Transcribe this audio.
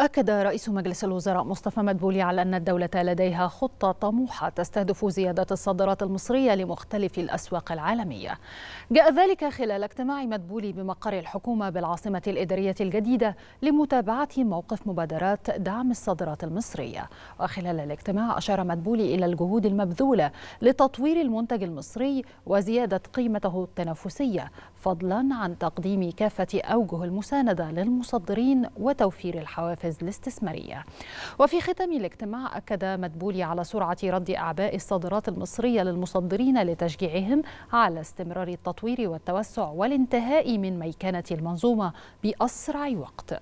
أكد رئيس مجلس الوزراء مصطفى مدبولي على أن الدولة لديها خطة طموحة تستهدف زيادة الصادرات المصرية لمختلف الأسواق العالمية. جاء ذلك خلال اجتماع مدبولي بمقر الحكومة بالعاصمة الإدارية الجديدة لمتابعة موقف مبادرات دعم الصادرات المصرية. وخلال الاجتماع أشار مدبولي إلى الجهود المبذولة لتطوير المنتج المصري وزيادة قيمته التنافسية فضلا عن تقديم كافة أوجه المساندة للمصدرين وتوفير الحوافز الحوافز الاستثمارية. وفي ختام الاجتماع أكد مدبولي على سرعة رد أعباء الصادرات المصرية للمصدرين لتشجيعهم على استمرار التطوير والتوسع والانتهاء من ميكنة المنظومة بأسرع وقت.